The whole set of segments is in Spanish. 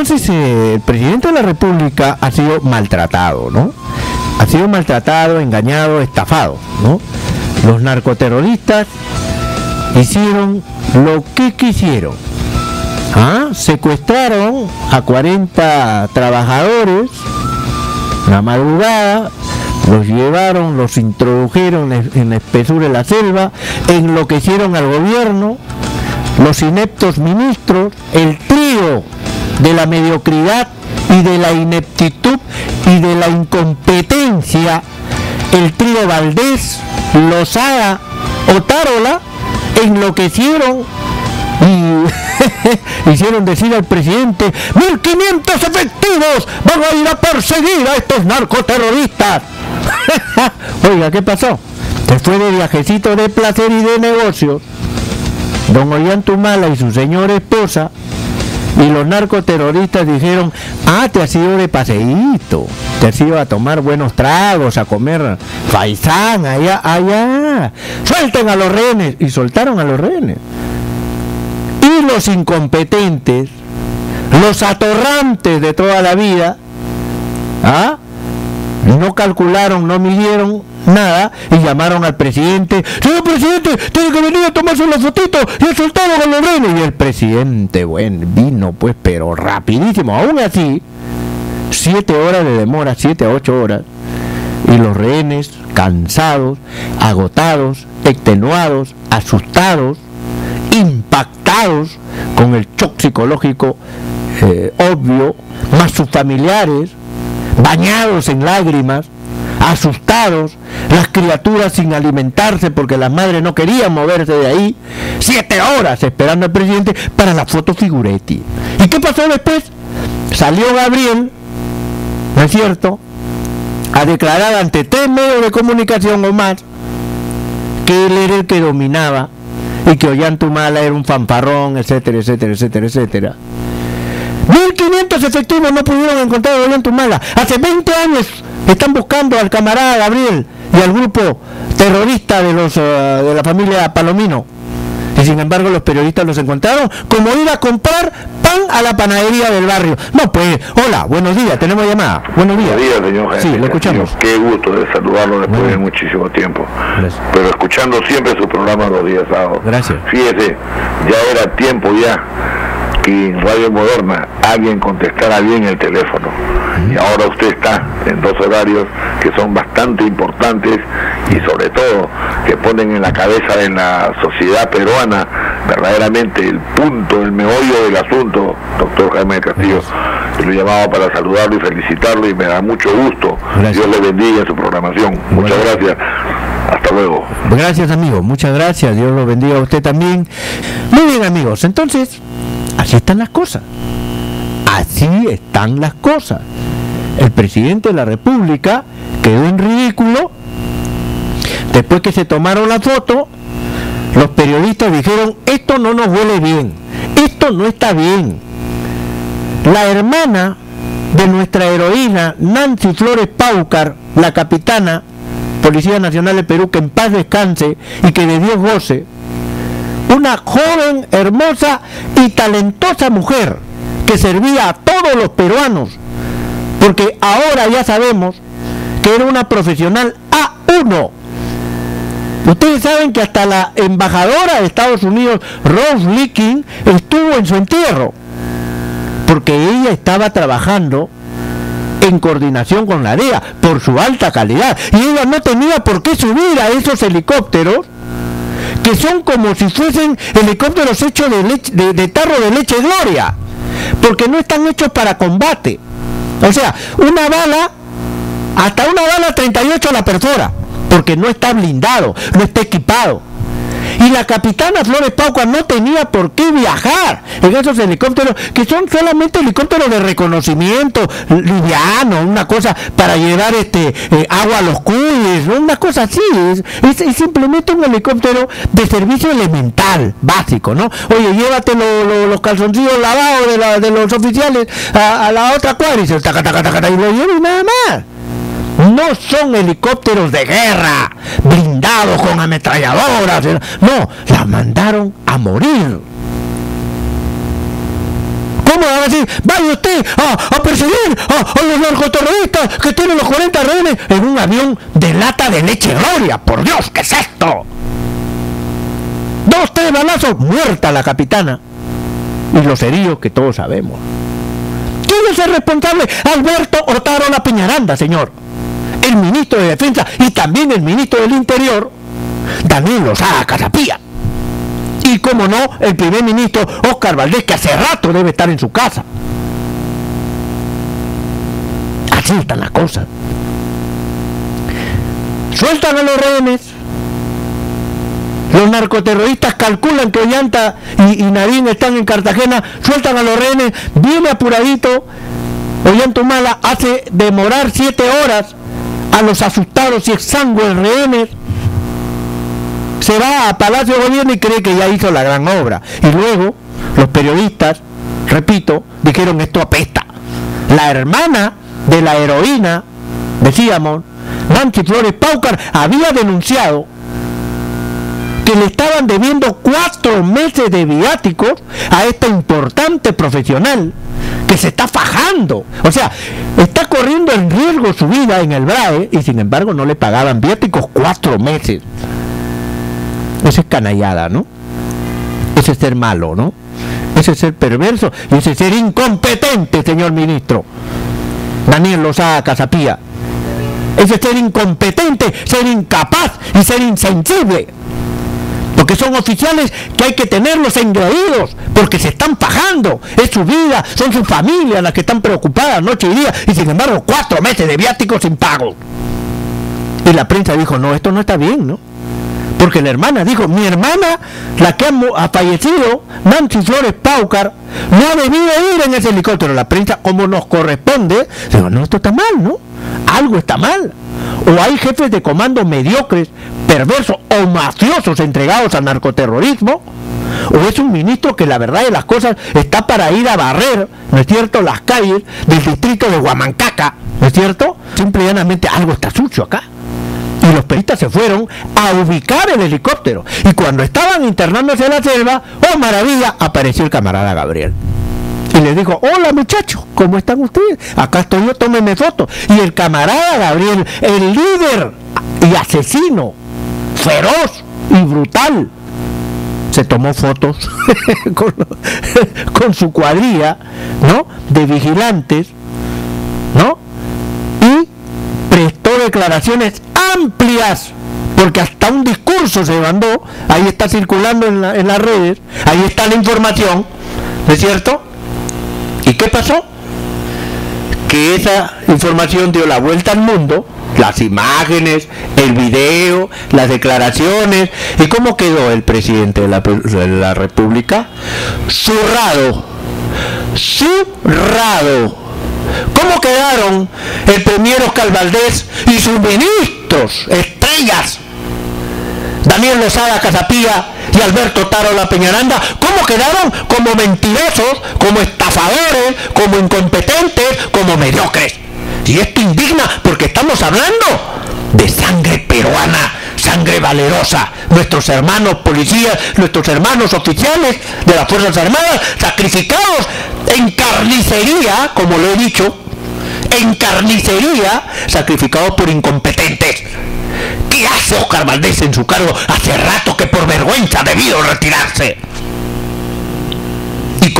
Entonces, eh, el presidente de la República ha sido maltratado, ¿no? Ha sido maltratado, engañado, estafado, ¿no? Los narcoterroristas hicieron lo que quisieron. ¿Ah? Secuestraron a 40 trabajadores la madrugada, los llevaron, los introdujeron en la espesura de la selva, enloquecieron al gobierno, los ineptos ministros, el trío de la mediocridad y de la ineptitud y de la incompetencia, el trío Valdés, Lozada, Otárola, enloquecieron y hicieron decir al presidente, 1500 efectivos van a ir a perseguir a estos narcoterroristas. Oiga, ¿qué pasó? Después de viajecito de placer y de negocios, don Ollantumala y su señora esposa y los narcoterroristas dijeron, ah, te has ido de paseíto, te has ido a tomar buenos tragos, a comer faisán, allá, allá, suelten a los rehenes, y soltaron a los rehenes. Y los incompetentes, los atorrantes de toda la vida, ¿ah? no calcularon, no midieron nada. Y llamaron al presidente, señor presidente, tiene que venir a tomarse una fotito y a soltarlo con los renos. Y el presidente, bueno, vino pues, pero rapidísimo, aún así, siete horas de demora, siete a ocho horas, y los rehenes, cansados, agotados, extenuados, asustados, impactados con el shock psicológico eh, obvio, más sus familiares, bañados en lágrimas, asustados, las criaturas sin alimentarse porque las madres no querían moverse de ahí, siete horas esperando al presidente para la foto figuretti. ¿Y qué pasó después? Salió Gabriel, ¿no es cierto?, a declarar ante tres medios de comunicación o más que él era el que dominaba y que Ollantumala era un fanfarrón, etcétera, etcétera, etcétera, etcétera. 1500 efectivos no pudieron encontrar a Ollantumala. Hace 20 años están buscando al camarada Gabriel y al grupo terrorista de los eh, de la familia Palomino. Y sin embargo los periodistas los encontraron como ir a comprar pan a la panadería del barrio. No, pues, hola, buenos días, tenemos llamada. Buenos días. Buenos días, señor Sí, lo escuchamos. Qué gusto de saludarlo después de muchísimo tiempo. Gracias. Pero escuchando siempre su programa los días sábados. Gracias. Fíjese, ya era tiempo ya que en Radio Moderna alguien contestara bien el teléfono. Y ahora usted está en dos horarios que son bastante importantes y sobre todo que ponen en la cabeza de la sociedad peruana verdaderamente el punto, el meollo del asunto, doctor Jaime del Castillo. Yo lo llamaba para saludarlo y felicitarlo y me da mucho gusto. Gracias. Dios le bendiga en su programación. Muchas Bueno. gracias. Hasta luego. Gracias amigo, muchas gracias, Dios lo bendiga a usted también. Muy bien amigos, entonces, así están las cosas. Así están las cosas. El presidente de la República quedó en ridículo. Después que se tomaron la foto, los periodistas dijeron, esto no nos huele bien, esto no está bien. La hermana de nuestra heroína Nancy Flores Paucar, la capitana, Policía Nacional de Perú, que en paz descanse y que de Dios goce, una joven, hermosa y talentosa mujer que servía a todos los peruanos, porque ahora ya sabemos que era una profesional A1. Ustedes saben que hasta la embajadora de Estados Unidos, Rose Licking, estuvo en su entierro, porque ella estaba trabajando en coordinación con la DEA por su alta calidad y ella no tenía por qué subir a esos helicópteros que son como si fuesen helicópteros hechos de, leche- de, de tarro de leche gloria porque no están hechos para combate. O sea una bala hasta una bala 38 la perfora porque no está blindado no está equipado y la capitana Flores Pauca no tenía por qué viajar en esos helicópteros que son solamente helicópteros de reconocimiento liviano, una cosa para llevar este eh, agua a los cuyes, una cosa así. Es, es- simplemente un helicóptero de servicio elemental, básico, ¿no? Oye, llévate lo- lo- los calzoncillos lavados de, la- de los oficiales a, la otra cuadra y se taca, taca, taca, y lo lleva y nada más. No son helicópteros de guerra, blindados con ametralladoras. No, la mandaron a morir. ¿Cómo a decir, vaya usted a, perseguir a, los narcoterroristas que tienen los 40 rehenes en un avión de lata de leche gloria. Por Dios, ¿qué es esto? Dos, tres balazos, muerta la capitana. Y los heridos que todos sabemos. ¿Quién es el responsable? Alberto La Peñaranda, señor. El ministro de Defensa y también el ministro del Interior, Daniel Lozada Casapía. Y como no, el primer ministro Oscar Valdés, que hace rato debe estar en su casa. Así están las cosas. Sueltan a los rehenes. Los narcoterroristas calculan que Ollanta y, y están en Cartagena, sueltan a los rehenes, viene apuradito. Ollanta Humala hace demorar siete horas a los asustados y exangües rehenes se va a Palacio de Gobierno y cree que ya hizo la gran obra. Y luego los periodistas, repito, dijeron esto apesta. La hermana de la heroína, decíamos, Nancy Flores Paucar, había denunciado le estaban debiendo cuatro meses de viáticos a esta importante profesional que se está fajando. O sea, está corriendo en riesgo su vida en el BRAE y sin embargo no le pagaban viáticos cuatro meses. Ese es canallada, ¿no? Ese es ser malo, ¿no? Ese es ser perverso ese es ser incompetente, señor ministro. Daniel Lozada Casapía. Ese es ser incompetente, ser incapaz y ser insensible. Porque son oficiales que hay que tenerlos engreídos, porque se están pagando. Es su vida, son sus familias las que están preocupadas noche y día, y sin embargo cuatro meses de viáticos sin pago. Y la prensa dijo, no, esto no está bien, ¿no? Porque la hermana dijo, mi hermana, la que ha, fallecido, Nancy Flores Paucar, no ha debido ir en ese helicóptero. La prensa, como nos corresponde, digo, no, esto está mal, ¿no? Algo está mal. O hay jefes de comando mediocres, perversos o mafiosos entregados al narcoterrorismo, o es un ministro que la verdad de las cosas está para ir a barrer, ¿no es cierto?, las calles del distrito de Huamancaca, ¿no es cierto? Simplemente algo está sucio acá y los peritas se fueron a ubicar el helicóptero. Y cuando estaban internándose en la selva, oh maravilla, apareció el camarada Gabriel. Y le dijo, hola muchachos, ¿cómo están ustedes? Acá estoy yo, tómenme fotos. Y el camarada Gabriel, el líder y asesino, feroz y brutal, se tomó fotos con, su cuadrilla, ¿no? De vigilantes, ¿no? Y prestó declaraciones amplias, porque hasta un discurso se mandó, ahí está circulando en, las redes, ahí está la información, ¿no es cierto? ¿Y qué pasó? Que esa información dio la vuelta al mundo, las imágenes, el video, las declaraciones, ¿y cómo quedó el presidente de la, de la República? Zurrado, zurrado ¿Cómo quedaron el premier Oscar Valdés y sus ministros, estrellas? Daniel Lozada Casapía y Alberto Taro La Peñaranda, ¿cómo quedaron como mentirosos, como estafadores, como incompetentes, como mediocres? Y esto indigna porque estamos hablando de sangre peruana, sangre valerosa. Nuestros hermanos policías, nuestros hermanos oficiales de las Fuerzas Armadas, sacrificados en carnicería, como lo he dicho, en carnicería, sacrificados por incompetentes. ¿Qué hace Oscar Valdés en su cargo? Hace rato que por vergüenza ha debido retirarse.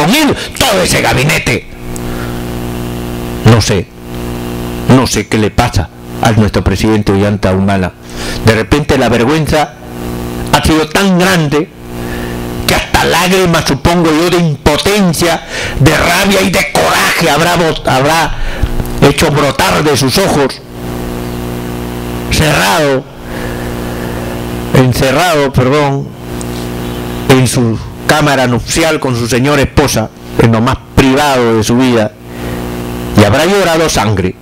Con él todo ese gabinete. No sé, no sé qué le pasa a nuestro presidente Ollanta Humala. De repente la vergüenza ha sido tan grande que hasta lágrimas, supongo yo, de impotencia, de rabia y de coraje habrá, habrá hecho brotar de sus ojos, cerrado, encerrado, perdón, en su cámara nupcial con su señora esposa, en lo más privado de su vida, y habrá llorado sangre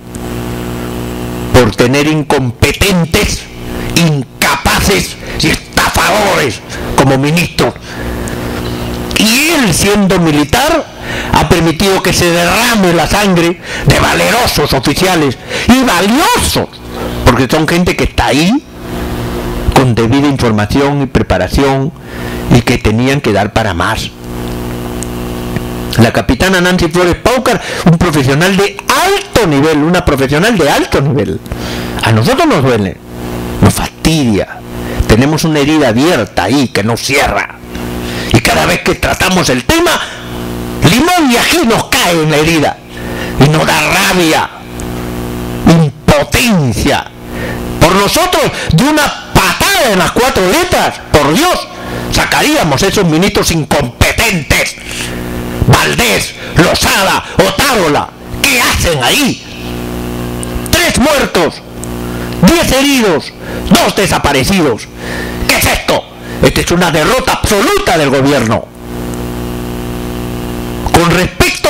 por tener incompetentes, incapaces y estafadores como ministro. Y él, siendo militar, ha permitido que se derrame la sangre de valerosos oficiales y valiosos, porque son gente que está ahí con debida información y preparación que tenían que dar para más. La capitana Nancy Flores Paucar, un profesional de alto nivel, una profesional de alto nivel. A nosotros nos duele, nos fastidia. Tenemos una herida abierta ahí que no cierra. Y cada vez que tratamos el tema, limón y ají nos cae en la herida. Y nos da rabia, impotencia. Por nosotros, de una patada en las cuatro letras, por Dios, sacaríamos esos ministros incompetentes. Valdés, Lozada, Otárola, ¿qué hacen ahí? Tres muertos, diez heridos, dos desaparecidos. ¿Qué es esto? Esta es una derrota absoluta del gobierno. Con respecto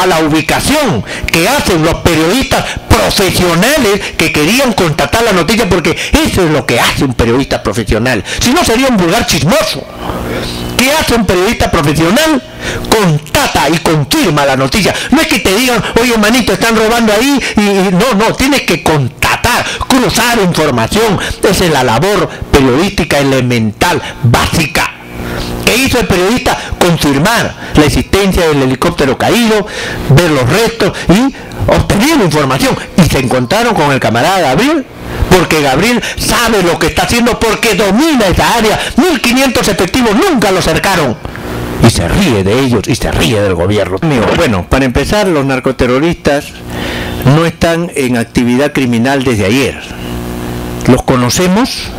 a la ubicación que hacen los periodistas profesionales que querían constatar la noticia, porque eso es lo que hace un periodista profesional. Si no, sería un vulgar chismoso. ¿Qué hace un periodista profesional? Contata y confirma la noticia. No es que te digan, oye, manito, están robando ahí, y, no, no, tienes que constatar, cruzar información. Esa es la labor periodística elemental, básica. ¿Qué hizo el periodista? Confirmar la existencia del helicóptero caído, ver los restos y obtener información. Y se encontraron con el camarada Gabriel, porque Gabriel sabe lo que está haciendo, porque domina esa área. 1.500 efectivos nunca lo cercaron. Y se ríe de ellos y se ríe del gobierno. Bueno, para empezar, los narcoterroristas no están en actividad criminal desde ayer. Los conocemos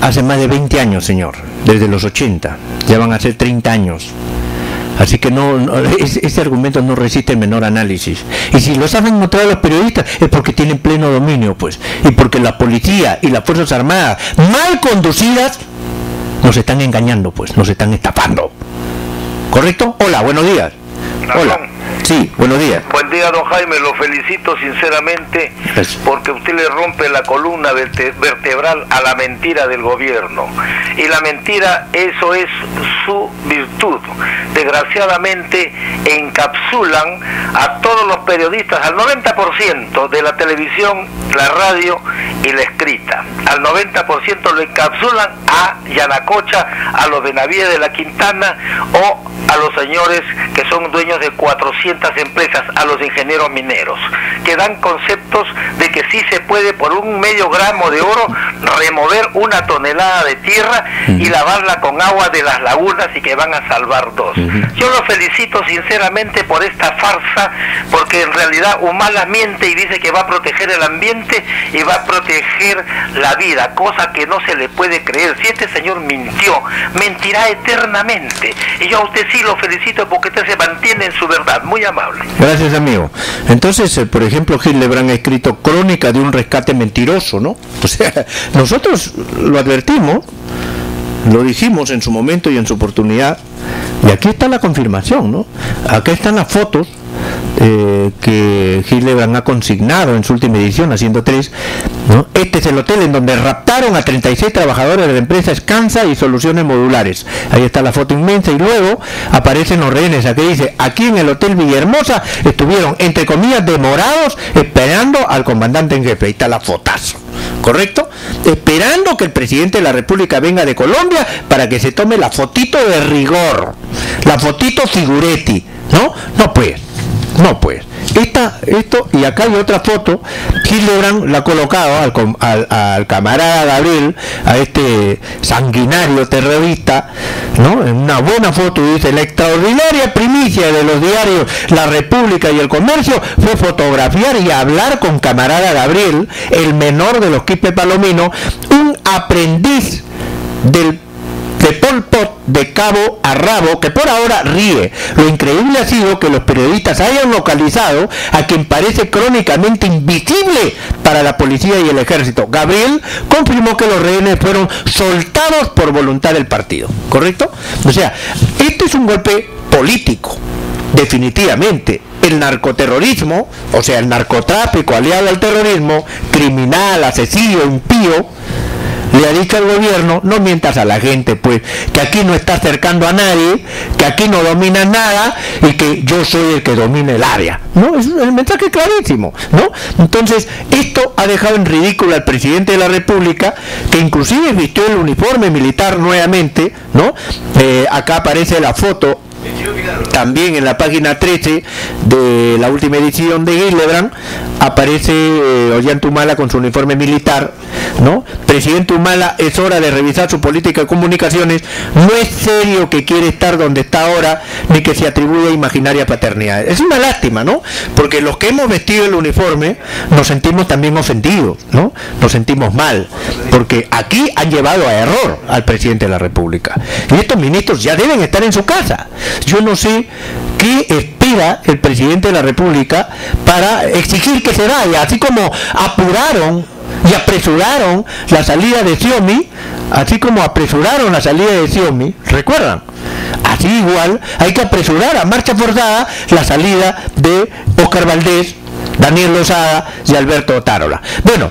hace más de 20 años, señor, desde los 80, ya van a ser 30 años. Así que no, ese, argumento no resiste el menor análisis. Y si lo saben encontrar los periodistas es porque tienen pleno dominio, pues. Y porque la policía y las Fuerzas Armadas, mal conducidas, nos están engañando, pues, nos están estafando. ¿Correcto? Hola, buenos días. Hola. Sí, buenos días. Buen día, don Jaime. Lo felicito sinceramente porque usted le rompe la columna vertebral a la mentira del gobierno. Y la mentira, eso es su virtud. Desgraciadamente, encapsulan a todos los periodistas, al 90% de la televisión, la radio y la escrita. Al 90% lo encapsulan a Yanacocha, a los de Navidad de la Quintana o a los señores que son dueños de 400 empresas, a los ingenieros mineros, que dan conceptos de que sí se puede por un medio gramo de oro remover una tonelada de tierra y lavarla con agua de las lagunas y que van a salvar dos. Yo los felicito sinceramente por esta farsa, porque en realidad Humala miente y dice que va a proteger el ambiente y va a proteger la vida, cosa que no se le puede creer. Si este señor mintió, mentirá eternamente. Y yo a usted sí lo felicito porque usted se mantiene en su verdad. Muy Gracias, amigo. Entonces, eh, por ejemplo, Gil Lebrán ha escrito Crónica de un rescate mentiroso, ¿no? O sea, nosotros lo advertimos, lo dijimos en su momento y en su oportunidad, y aquí está la confirmación, ¿no? Acá están las fotos eh, que Gilligan ha consignado en su última edición, haciendo tres. Este es el hotel en donde raptaron a 36 trabajadores de la empresa Escansa y Soluciones Modulares. Ahí está la foto inmensa y luego aparecen los rehenes. Aquí dice, aquí en el Hotel Villahermosa estuvieron, entre comillas, demorados esperando al comandante en jefe. Ahí está la fotazo. ¿Correcto? Esperando que el presidente de la República venga de Colombia para que se tome la fotito de rigor. La fotito figuretti. ¿No? No pues. No, pues. Esta, esto, y acá hay otra foto, Hildebrand la ha colocado al, al, camarada Gabriel, a este sanguinario terrorista, ¿no? En una buena foto dice, la extraordinaria primicia de los diarios La República y el Comercio fue fotografiar y hablar con camarada Gabriel, el menor de los Quipe Palomino, un aprendiz del de Pol Pot de cabo a rabo que por ahora ríe. Lo increíble ha sido que los periodistas hayan localizado a quien parece crónicamente invisible para la policía y el ejército. Gabriel confirmó que los rehenes fueron soltados por voluntad del partido. ¿Correcto? O sea, este es un golpe político. Definitivamente, el narcoterrorismo, o sea, el narcotráfico aliado al terrorismo, criminal, asesino, impío, le ha dicho al gobierno, no mientas a la gente, pues, que aquí no está acercando a nadie, que aquí no domina nada y que yo soy el que domina el área. ¿No? Es el mensaje clarísimo, ¿no? Entonces, esto ha dejado en ridículo al presidente de la República, que inclusive vistió el uniforme militar nuevamente, ¿no? Eh, acá aparece la foto también en la página 13 de la última edición de Gillibrand aparece eh, Ollantumala con su uniforme militar, ¿no? Presidente Humala, es hora de revisar su política de comunicaciones, no es serio que quiere estar donde está ahora, ni que se atribuye imaginaria paternidad. Es una lástima, ¿no? Porque los que hemos vestido el uniforme nos sentimos también ofendidos, ¿no? Nos sentimos mal, porque aquí han llevado a error al presidente de la República. Y estos ministros ya deben estar en su casa. Yo no sé qué el presidente de la República para exigir que se vaya, así como apuraron y apresuraron la salida de Xiaomi, así como apresuraron la salida de Xiaomi, ¿recuerdan? Así igual hay que apresurar a marcha forzada la salida de Oscar Valdés, Daniel Lozada y Alberto Tarola. Bueno,